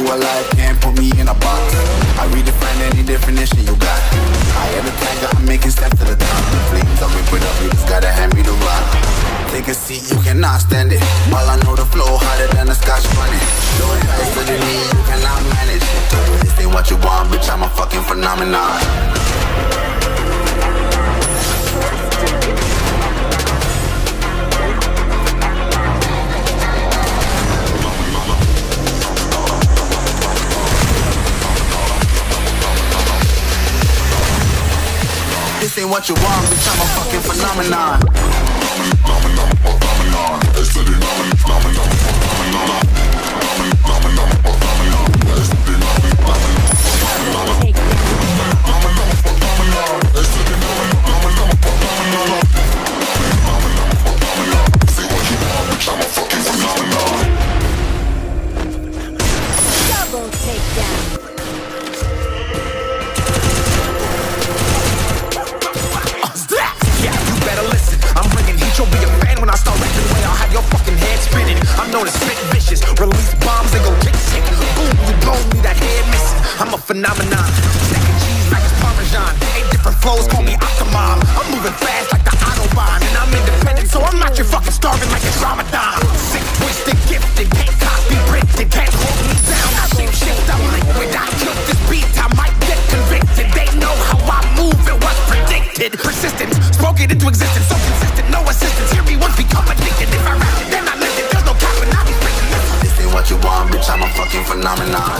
alive, can't put me in a box. I redefine any definition you got. I am the tiger, I'm making steps to the top. The flames, I whip it up, you just gotta hand me the rock. Take a seat, you cannot stand it. All I know, the flow harder than a scotch bonnet. Short price to the knee, you cannot manage. This ain't what you want, bitch, I'm a fucking phenomenon. Ain't what you want, bitch, I'm a fucking phenomenon. Double takedown. Known as spit vicious. Release bombs and go kick sick. Boom, you blow me that head missing. I'm a phenomenon. Stacking cheese like it's Parmesan. Eight different flows, call me Octomom. I'm moving fast like the Autobahn. And I'm independent, so I'm not your fucking starving like it's Ramadan. Sick, twisted, gifted, can't copy, printed, can't hold me down. I shape shift, I'm liquid. I kill this beat, I might get convicted. They know how I move, it was predicted. Persistent, spoken into existence, so bitch, I'm a fucking phenomenon.